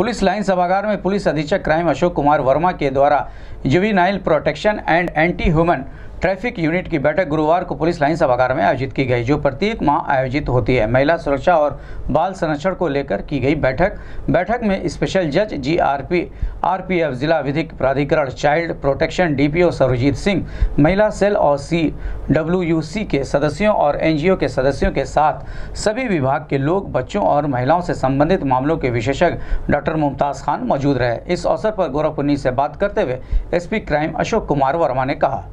Police line सभागार में police अधीक्षक क्राइम अशोक कुमार वर्मा के द्वारा juvenile protection and anti human traffic unit की बैठक गुरुवार को पुलिस लाइन सभागार में आयोजित की गई, जो प्रत्येक माह आयोजित होती है। महिला सुरक्षा और बाल संरक्षण को लेकर की गई बैठक। बैठक में स्पेशल जज G R P R P F, जिला विधिक प्राधिकरण, child protection DPO Sarvjeet Singh, महिला सेल और सी डब्ल्यू यू सी के सदस्यों और एनजीओ के सदस्यों के साथ सभी विभाग के लोग, बच्चों और महिलाओं से संबंधित मामलों के विशेषज्ञ डॉक्टर मुमताज़ खान मौजूद रहे। इस अवसर पर गोरखपुन्नी से बात करते हुए एसपी क्राइम अशोक कुमार वर्मा ने कहा।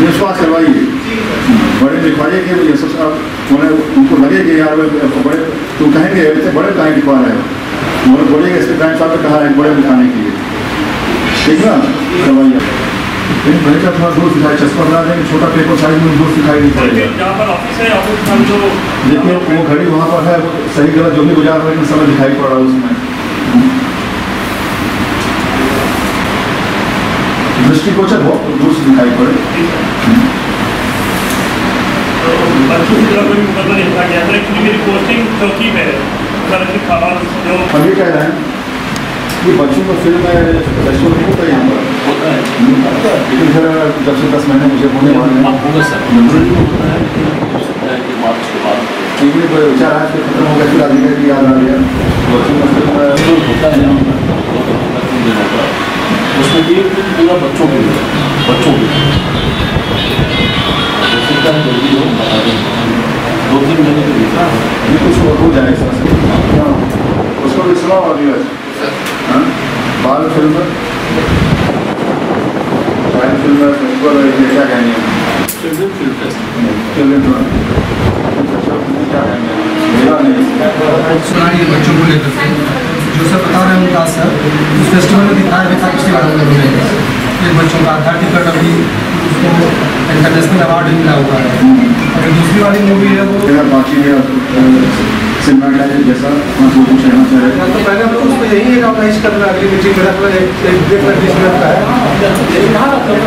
विश्वास करवाइए बड़े लिखवाइए कि ये सब सब उन्हें उनको लगे कि यार बड़े तो कहेंगे ऐसे बड़े काहे लिखवा रहे हो। उन्हें बोलिएगा इसके टाइम साहब ने कहा है बड़े लिखाने के लिए। ठीक ना? करवाइए लेकिन बड़े का थोड़ा दूर दिखाई चश्मा बना देंगे छोटा पेपर साइज़ में दूर दिखाई नहीं पड़ेगा। जहाँ पर ऑफ़िस है ऑफ़िस का जो देखिए वो घड़ी वहाँ पर है सही गलत जो भी गुजार रहे हैं समय दिखाई पड़ रहा है उसमें। हो तो दूर से दिखाई पड़े बच्चों की तरफ़ भी मुकदमा लिखा गया है एक्चुअली मेरी पोस्टिंग चौकी में है सर की जो हम ये कह रहे हैं कि बच्चों को फ़िल्म में फेस्टिवल नहीं होता है यहाँ पर लेकिन फिर जब से दस महीने मुझे होने वाले हैं होगा सर हो सकता है कि मार्च के बाद विचार आज के खत्म हो गया फिर अधिकारी की याद आ गया बच्चों को फ़िल्म में जो होता है यहाँ पर दो तीन दिनों का उसमें एक दिन पूरा बच्चों के लिए बच्चों के लिए जल्दी हो बता दें दो तीन महीने के भीतर ये कुछ हो हो सर उसको भी सुनाओ अभी हाँ बाल फ़िल्म बाल फ़िल्म क्या कहेंगे चिल्ड्रन फ़िल्म चिल्ड्रन क्या कहेंगे सुनाइए बच्चों को लेकर जो सर हैं मुमताज़ फेस्टिवल में दिखाया भी था पिछली बार एक बच्चों का आधार टिकट अभी उसको इंटरनेशनल अवार्ड भी मिला हुआ है। और दूसरी वाली मूवी है वो बाकी है जैसा रहे तो पहले हम लोग उसको यही एक ऑर्गेनाइज कर रहे हैं अगली मीटिंग मेरा तो एक एक डेट मिनट का है।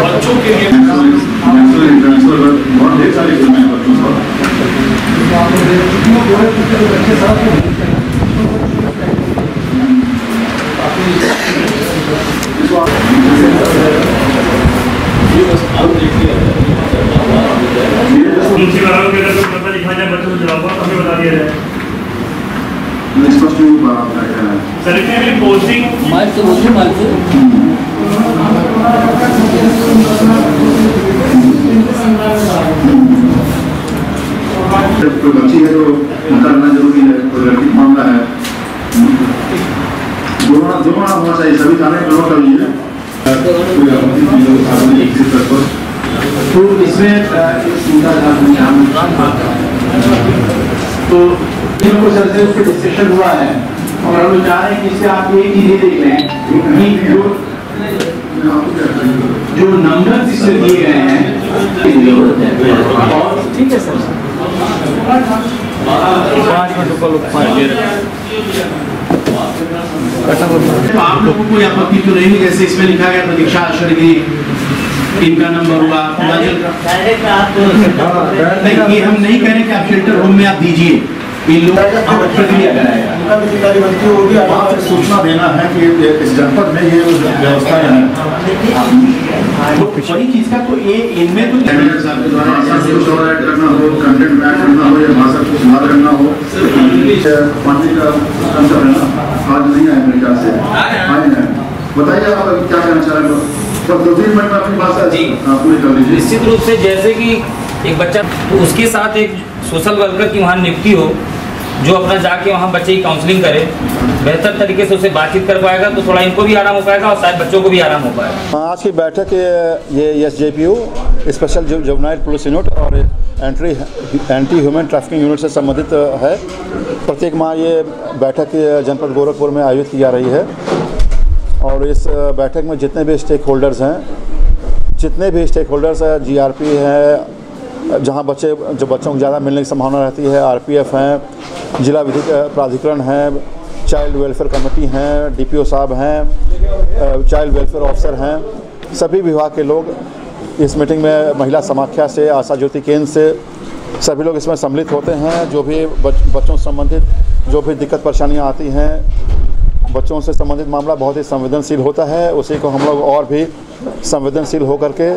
बच्चों के लिए बहुत ढेर सारी फ़िल्में बच्चों पर। जब कोई बच्ची है तो करना ज़रूरी है कोई लड़की मामला है। दोनों दोनों होना चाहिए सभी थाने नोट कर लीजिए हो एक तो इसमें एक तो इन को सर से उस पर डिस्कशन हुआ है। और हम लोग चाह रहे हैं कि इससे आप ये चीज़ें देख लें कि जो जो नंबर इससे दिए गए हैं और ठीक है सर तो आप लोगों को यह आपत्ति तो नहीं जैसे इसमें लिखा गया प्रतीक्षा अश्वरी इनका नंबर हुआ नहीं ये हम नहीं कह रहे कि आप शेल्टर होम में आप दीजिए। सूचना देना है कि इस जनपद में ये व्यवस्था है। वही चीज़ का तो ये इनमें तो कैबिनेट साहब के द्वारा ऐसा कुछ और ऐड करना हो कंटेंट ऐड करना हो या भाषा को सुधार करना हो पार्टी का सिस्टम है ना? आज नहीं आए मेरे ख्याल से। आए हैं। बताइए आप क्या कहना चाह रहे हो तो दो तीन मिनट में अपनी भाषा जी। पूरी कर लीजिए। निश्चित रूप से जैसे कि एक बच्चा तो उसके साथ एक सोशल वर्कर की वहाँ नियुक्ति हो, जो अपना जाके वहाँ बच्चे की काउंसलिंग करे, बेहतर तरीके से उसे बातचीत कर पाएगा तो थोड़ा इनको भी आराम हो पाएगा और शायद बच्चों को भी आराम हो पाएगा। आज की बैठक ये S J P U special juvenile police unit और entry anti human trafficking unit से संबंधित है। प्रत्येक माह ये बैठक जनपद गोरखपुर में आयोजित की जा रही है। और इस बैठक में जितने भी स्टेक होल्डर्स हैं, जितने भी स्टेक होल्डर्स हैं जी आर पी है जहाँ बच्चे जो बच्चों को ज़्यादा मिलने की संभावना रहती है आर पी एफ़ हैं जिला विधिक प्राधिकरण हैं चाइल्ड वेलफेयर कमेटी हैं डी पी ओ साहब हैं चाइल्ड वेलफेयर ऑफिसर हैं सभी विभाग के लोग इस मीटिंग में महिला समाख्या से आशा ज्योति केंद्र से सभी लोग इसमें सम्मिलित होते हैं। जो भी बच, बच्चों से संबंधित जो भी दिक्कत परेशानियाँ आती हैं बच्चों से संबंधित मामला बहुत ही संवेदनशील होता है, उसी को हम लोग और भी संवेदनशील होकर के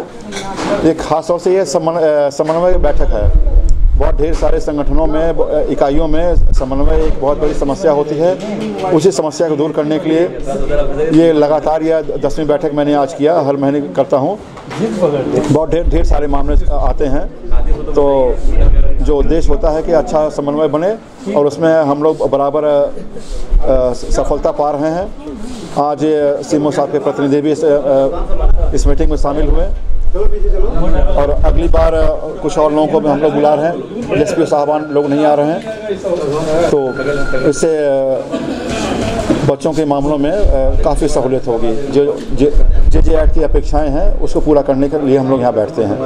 एक खास तौर से ये समन- समन्वय बैठक है। बहुत ढेर सारे संगठनों में इकाइयों में समन्वय एक बहुत बड़ी समस्या होती है। उसी समस्या को दूर करने के लिए ये लगातार यह दसवीं बैठक मैंने आज किया, हर महीने करता हूँ। बहुत ढेर ढेर सारे मामले आते हैं। तो जो उद्देश्य होता है कि अच्छा समन्वय बने और उसमें हम लोग बराबर सफलता पा रहे हैं आज सीमो साहब के प्रतिनिधि भी इस, इस मीटिंग में शामिल हुए और अगली बार कुछ और लोगों को भी हम लोग बुला रहे हैं एस पी साहबान लोग नहीं आ रहे हैं तो इससे बच्चों के मामलों में काफ़ी सहूलियत होगी जो जे जे एक्ट की अपेक्षाएँ हैं उसको पूरा करने के लिए हम लोग यहाँ बैठते हैं